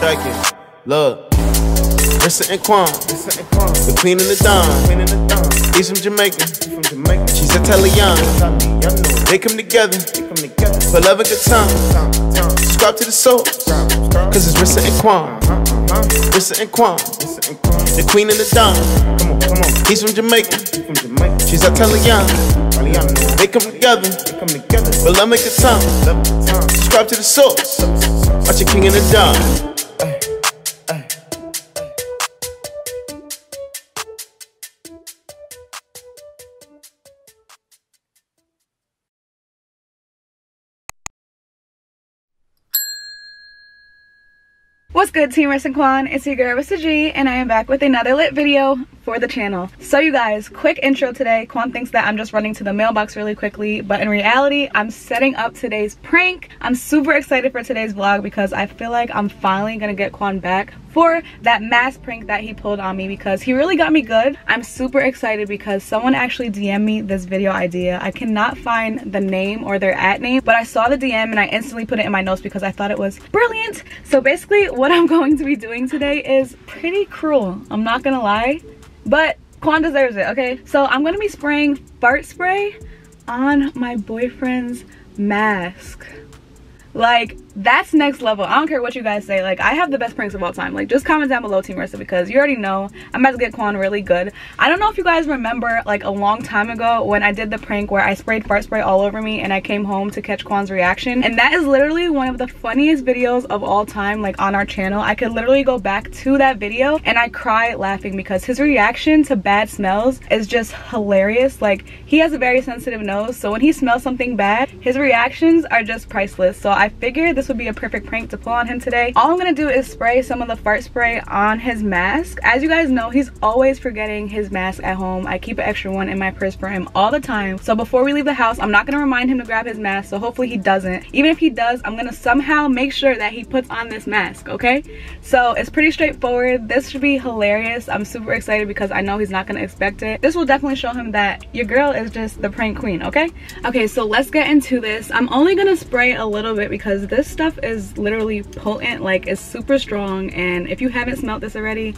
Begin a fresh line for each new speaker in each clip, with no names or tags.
Check it. Look. Rissa and Quan, the queen and the don. He's from Jamaica. She's Italian. They come together for love and good time. Subscribe to the soul, cause it's uh-huh, uh-huh. Rissa and Quan. Rissa and Quan, the queen and the don. He's from Jamaica. She's Italian. They come together for love and good time. Subscribe to the soul. Watch your king and the don.
Good Team Rissa and Quan? It's your girl Rissa G and I am back with another lit video for the channel. So you guys, quick intro today. Quan thinks that I'm just running to the mailbox really quickly, but in reality, I'm setting up today's prank. I'm super excited for today's vlog because I feel like I'm finally gonna get Quan back for that mass prank that he pulled on me because he really got me good. I'm super excited because someone actually DM'd me this video idea. I cannot find the name or their at name, but I saw the DM and I instantly put it in my notes because I thought it was brilliant. So basically what I'm going to be doing today is pretty cruel. I'm not gonna lie, but Quan deserves it, okay? So I'm gonna be spraying fart spray on my boyfriend's mask. Like, that's next level. I don't care what you guys say. Like, I have the best pranks of all time. Like, just comment down below, Team Rissa, because you already know I'm about to get Quan really good. I don't know if you guys remember, like, a long time ago when I did the prank where I sprayed fart spray all over me and I came home to catch Quan's reaction. And that is literally one of the funniest videos of all time, like, on our channel. I could literally go back to that video and I cry laughing because his reaction to bad smells is just hilarious. Like, he has a very sensitive nose, so when he smells something bad, his reactions are just priceless. So I I figured this would be a perfect prank to pull on him today. All I'm gonna do is spray some of the fart spray on his mask. As you guys know, he's always forgetting his mask at home. I keep an extra one in my purse for him all the time. So before we leave the house, I'm not gonna remind him to grab his mask, so hopefully he doesn't. Even if he does, I'm gonna somehow make sure that he puts on this mask, okay? So it's pretty straightforward. This should be hilarious. I'm super excited because I know he's not gonna expect it. This will definitely show him that your girl is just the prank queen, okay? Okay, so let's get into this. I'm only gonna spray a little bit because this stuff is literally potent like it's super strong and if you haven't smelled this already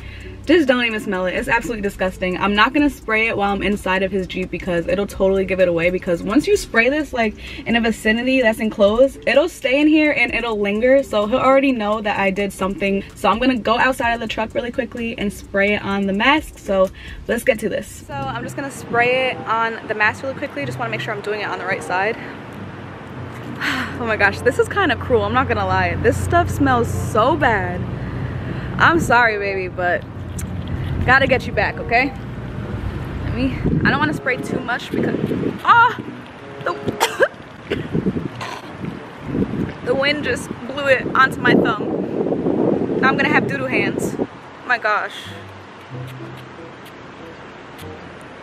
just don't even smell it. It's absolutely disgusting. I'm not gonna spray it while i'm inside of his jeep because it'll totally give it away because once you spray this like in a vicinity that's enclosed it'll stay in here and it'll linger. So he'll already know that i did something. So i'm gonna go outside of the truck really quickly and spray it on the mask. So let's get to this. So i'm just gonna spray it on the mask really quickly. Just want to make sure i'm doing it on the right side oh my gosh this is kind of cruel i'm not gonna lie. This stuff smells so bad. I'm sorry baby but gotta get you back okay? Let me i don't want to spray too much because ah! The, the wind just blew it onto my thumb. Now i'm gonna have doodle hands. Oh my gosh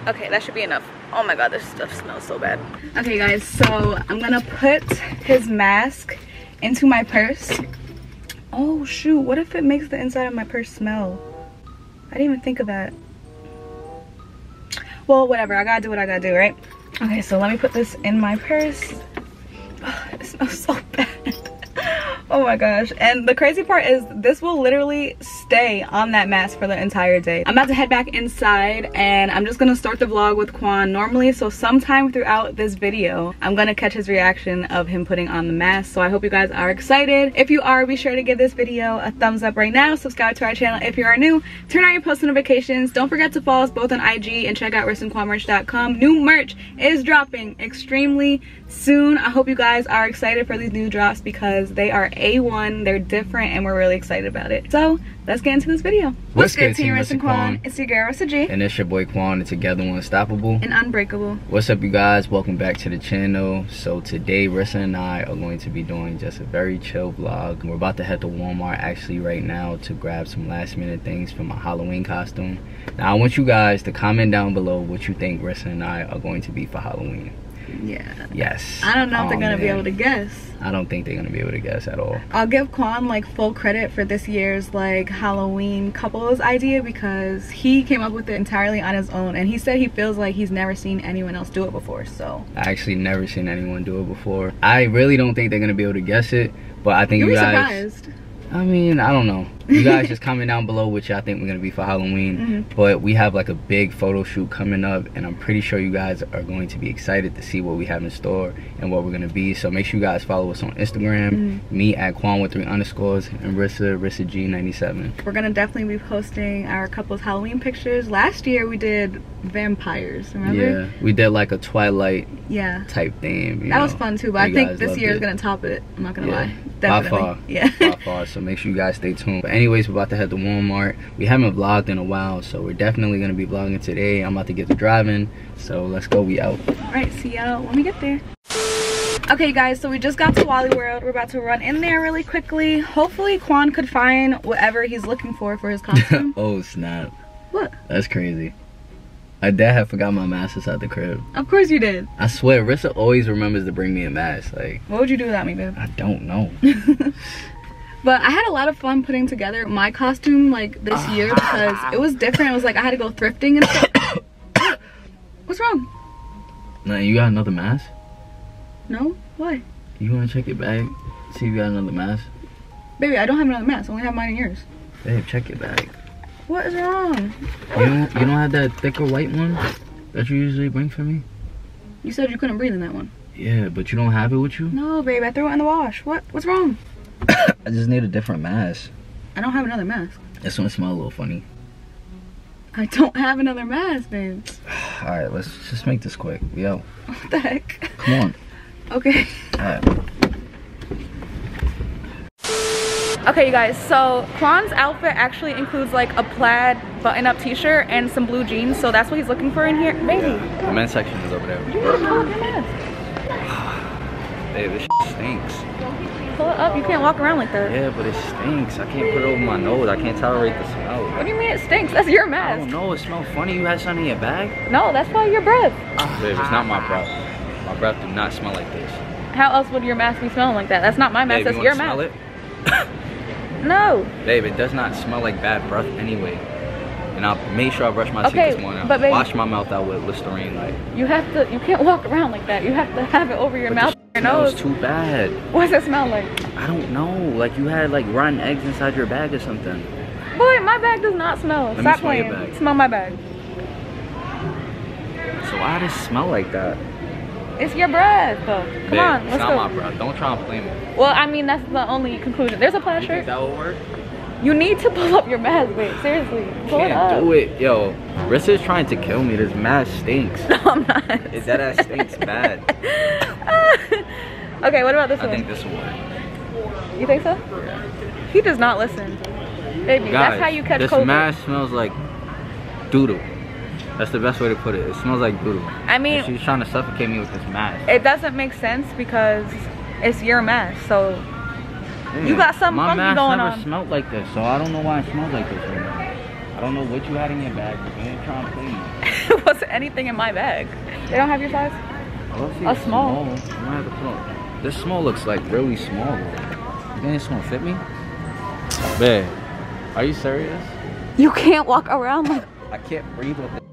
okay that should be enough. Oh my god this stuff smells so bad. Okay guys so i'm gonna put his mask into my purse. Oh shoot what if it makes the inside of my purse smell? I didn't even think of that. Well whatever i gotta do what i gotta do right? Okay so let me put this in my purse. Oh, it smells so bad oh my gosh. And the crazy part is this will literally stay on that mask for the entire day. I'm about to head back inside and i'm just gonna start the vlog with Quan normally. So sometime throughout this video i'm gonna catch his reaction of him putting on the mask. So i hope you guys are excited. If you are be sure to give this video a thumbs up right now. Subscribe to our channel if you are new. Turn on your post notifications. Don't forget to follow us both on ig and check out rissaandquanmerch.com new merch is dropping extremely soon. I hope you guys are excited for these new drops because they are a1 they're different and we're really excited about it. So let's get into this video.
What's, what's good, team Rissa Quan?
it's your girl Rissa G
and it's your boy Quan and together we're unstoppable.
And unbreakable.
What's up you guys? Welcome back to the channel. So today Rissa and I are going to be doing just a very chill vlog. We're about to head to Walmart actually right now to grab some last minute things for my Halloween costume. Now I want you guys to comment down below what you think Rissa and I are going to be for Halloween
yeah.
Yes.
I don't know if they're oh, gonna man. be able to guess.
I don't think they're gonna be able to guess at all.
I'll give Quan like full credit for this year's like Halloween couples idea because he came up with it entirely on his own and he said he feels like he's never seen anyone else do it before. So
I actually never seen anyone do it before. I really don't think they're gonna be able to guess it, but I think You'll you guys.
Surprised.
I mean, I don't know. You guys just comment down below which y'all think we're gonna be for Halloween.
Mhm.
But we have like a big photo shoot coming up, and I'm pretty sure you guys are going to be excited to see what we have in store and what we're gonna be. So make sure you guys follow us on Instagram.
Mhm.
Me at Quan with three underscores and Rissa Rissa G97.
We're gonna definitely be posting our couple's Halloween pictures. Last year we did vampires, remember?
Yeah, we did like a Twilight
Yeah.
type theme. you
That was fun too, but I think this year is gonna top it. I'm not gonna
Yeah.
lie.
By
Definitely.
far.
Yeah.
by far. So make sure you guys stay tuned. But anyways, we're about to head to Walmart. We haven't vlogged in a while, so we're definitely gonna be vlogging today. I'm about to get to driving. So let's go. We out.
Alright, see y'all when we get there. Okay guys, so we just got to Wally World. We're about to run in there really quickly. Hopefully Quan could find whatever he's looking for for his costume.
oh snap!
what?
That's crazy. My dad had forgot my mask inside the crib.
Of course you did.
I swear, Rissa always remembers to bring me a mask. Like
What would you do without me, babe?
I don't know.
But I had a lot of fun putting together my costume like this ah. year because it was different. It was like I had to go thrifting and stuff. What's wrong?
Now you got another mask?
No? Why?
You wanna check your bag? See if you got another mask?
Baby, I don't have another mask. I only have mine and yours.
Babe, check your bag.
What is wrong?
You don't, you don't have that thicker white one that you usually bring for me?
You said you couldn't breathe in that one.
Yeah, but you don't have it with you?
No, babe, I threw it in the wash. What? What's wrong?
I just need a different mask.
I don't have another mask.
This one smells a little funny.
I don't have another mask, babe.
Alright, let's just make this quick. We out.
What the heck?
Come on.
Okay.
Alright.
Okay, you guys, so Quan's outfit actually includes like a plaid button-up t-shirt and some blue jeans, so that's what he's looking for in here. Baby,
The men's section is over there.
you need to pull up your mask.
Babe, this stinks.
Pull it up, you can't walk around like that.
Yeah, but it stinks. I can't put it over my nose. I can't tolerate the smell.
What do you mean it stinks? That's your
I
mask.
don't know. It smells funny. You had something in your bag?
No, that's probably your breath.
Babe, it's not my breath. My breath do not smell like this.
How else would your mask be smelling like that? That's not my mask,
Babe,
that's
you
your mask.
smell it?
No.
Babe, it does not smell like bad breath anyway. And I made sure I brush my
Okay,
teeth this morning.
but
Wash my mouth out with Listerine. Like,
You have to, you can't walk around like that. You have to have it over your
but
mouth, your
smells
nose.
too bad.
What does it smell like?
I don't know. Like you had like rotten eggs inside your bag or something.
Boy, my bag does not smell.
me
Stop
smell
playing.
bag.
Smell my bag.
So why does it smell like that?
It's your breath, though. Come
Babe,
on,
it's
let's go.
It's not my breath. Don't try and play me.
Well, I mean, that's the only conclusion. There's a plaid shirt.
that will work?
You need to pull up your mask, babe. Seriously. Pull it up.
Can't do it. Yo, Rissa is trying to kill me. This mask stinks.
No, I'm not.
Is that ass stinks bad?
okay, what about this
I
one?
I think this one.
You think so? He does not listen. Baby,
Guys,
that's how you catch
this
COVID.
mask smells like doodle. That's the best way to put it. It smells like doodle.
I mean,
And she's trying to suffocate me with this mask.
it doesn't make sense because it's your mask. So you got something
My
funky
mask
going
never
on.
smelled like this, so I don't know why it smells like this right now. I don't know what you had in your bag, but you ain't trying to play me.
Wasn't anything in my bag. They don't have your size? A small.
You might have to This small looks like really small. You think it's gonna fit me? Babe, are you serious?
You can't walk around like
I can't breathe with it.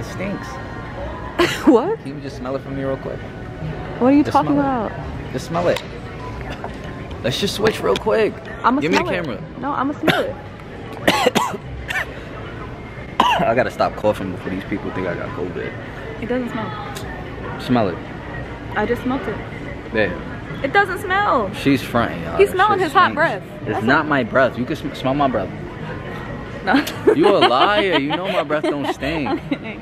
It stinks.
what?
Can you just smell it from me real quick?
What are you
Just
talking about?
Just smell it. Let's just switch real quick.
I'm
Give me the
it.
camera.
No, I'm gonna smell it.
I gotta stop coughing before these people think I got COVID.
It doesn't smell.
Smell it.
I just smelt it.
Yeah.
It doesn't smell.
she's fronting, y'all.
He's smelling his hot breath.
It's
That's
not my breath. You can sm- smell my breath.
No.
You a liar. You know my breath don't stink.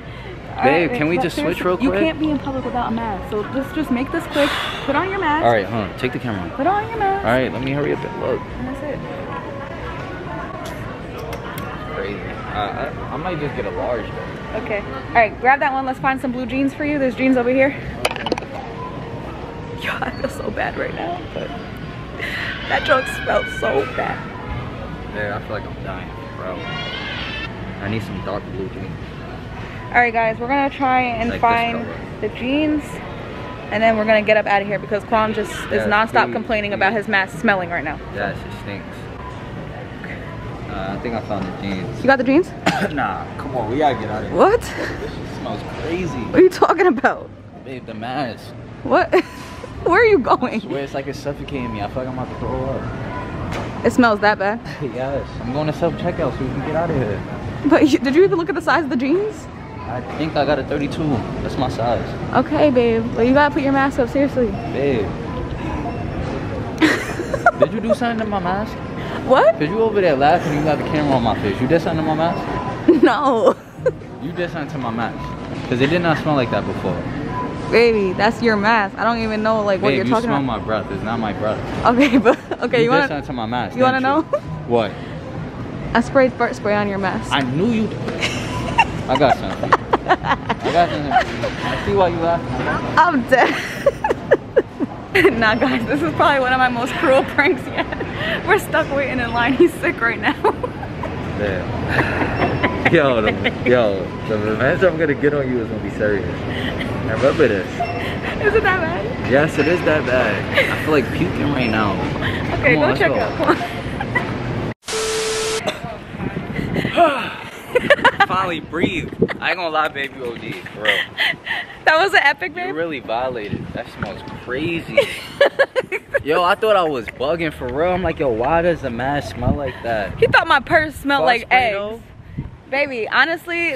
Babe, can we just switch real
You can't be in public without a mask. So let's just make this quick. Put on your mask.
All right, huh? Take the camera.
Put on your mask.
All right, let me hurry up and look.
And that's it.
Crazy. Uh, I, I might just get a large though.
Okay. All right, grab that one. Let's find some blue jeans for you. There's jeans over here. Yo, I feel so bad right now, but that joke smelled so bad.
Yeah, I feel like I'm dying, bro. I need some dark blue jeans.
All right, guys, we're gonna try and
Like
find the jeans, and then we're gonna get up out of here because Quan just is
Yeah,
nonstop
please,
complaining about his mask smelling right now.
Yes, it stinks. Uh, I think I found the jeans.
You got the jeans?
nah, come on, we gotta get out of here.
What?
This smells crazy.
What are you talking about?
Babe, the mask.
What? Where are you
I
going?
swear it's like it's suffocating me. I feel like I'm about to throw up.
It smells that bad.
yes. I'm going to self checkout so we can get out of here.
But you, did you even look at the size of the jeans?
I think I got a 32. That's my size.
Okay, babe. Well, you gotta put your mask up, seriously.
Babe. did you do something to my mask?
What?
Cause you over there laughing, you got the camera on my face. You did something to my mask?
No.
You did something to my mask. Cause it did not smell like that before.
Baby, that's your mask. I don't even know like what
Babe,
you're
you
talking
smell my breath. It's not my breath.
Okay, but okay,
you,
you,
did
wanna
something to my mask.
you wanna know?
What?
I sprayed fart spray on your mask.
I knew you. I got something. I got something. I see why you laughing.
I'm dead. nah, guys, this is probably one of my most cruel pranks yet. We're stuck waiting in line. He's sick right now.
Damn. Yo, the, yo, the revenge I'm gonna get on you is gonna be serious. I remember this.
is it that bad?
Yes, it is that bad. I feel like puking right now.
Okay,
Come
go
on,
check out.
go.
Come on.
Finally breathe. I ain't gonna lie, baby OD, bro.
That was an epic,
move?
You
really violated. That smells crazy. yo, I thought I was bugging for real. I'm like, yo, why does the mask smell like that?
He thought my purse smelled like eggs.
though?
Baby, honestly,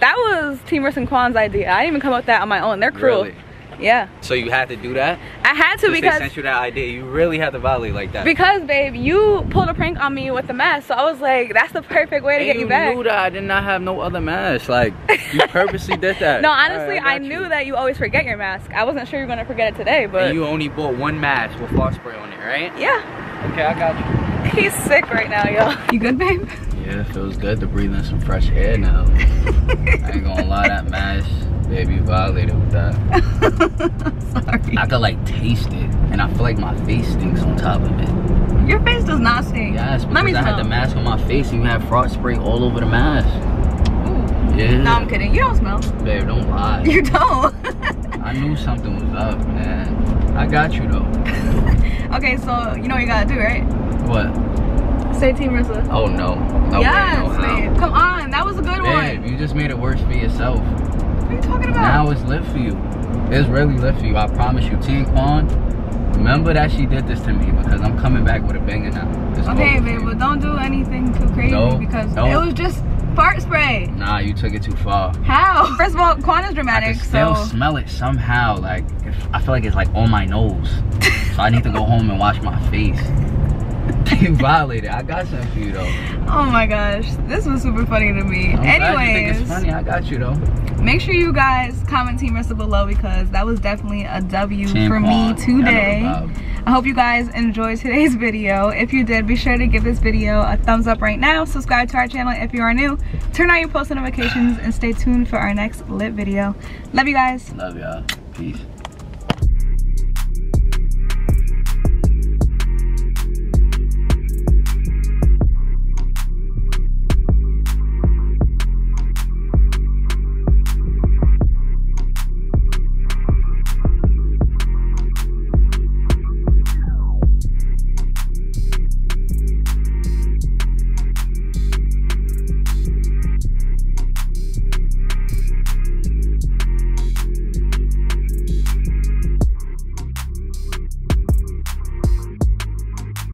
that was Team Riss and Quan's idea. I didn't even come up with that on my own. They're cruel.
Really?
Yeah.
So you had to do that?
I had to
Since they sent you that idea, you really had to violate like that.
because babe, you pulled a prank on me with the mask. So I was like, that's the perfect way to
and
get you, back.
knew that I did not have no other mask. Like, you purposely did that.
No, honestly,
Alright,
I,
got
knew
you.
that you always forget your mask. I wasn't sure you were gonna forget it today, but
And you only bought one mask with fart spray on it, right?
yeah,
Okay, I got you.
he's sick right now, y'all. You good, babe?
Yeah, it feels good to breathe in some fresh air now. I ain't gonna lie, that mask, baby, violated with that.
Sorry.
I could like taste it, and I feel like my face stinks on top of it.
Your face does not stink.
Yes, because
Let me
I had the mask on my face, and you had frost spray all over the mask.
Ooh.
Yeah.
No, I'm kidding. You don't smell.
Babe, don't lie.
You don't.
I knew something was up, man. I got you though.
okay, so you know what you gotta do, right?
What?
Say Team Rissa.
Oh no. No
yes,
way, no
babe. Come on, that was a good
Babe,
one.
you just made it worse for yourself.
Are you talking about?
Now it's lit for you. It's really lit for you. I promise you. Team Quan, remember that she did this to me because I'm coming back with a banger now. It's
okay, babe, but don't do anything too crazy
No,
because
no.
it was just fart spray.
Nah, you took it too far.
How? First of all, Quan is
I
dramatic,
can still
so
smell it somehow. Like if, I feel like it's like on my nose. so I need to go home and wash my face. you violated. I got something for you though.
oh my gosh, this was super funny to me.
I'm glad you think
Anyways,
it's funny. I got you though.
make sure you guys comment Team Rissa below because that was definitely a W for me today.
Y'all know the.
I hope you guys enjoyed today's video. If you did, be sure to give this video a thumbs up right now. Subscribe to our channel if you are new. Turn on your post notifications and stay tuned for our next lit video. Love you guys.
Love y'all. Peace.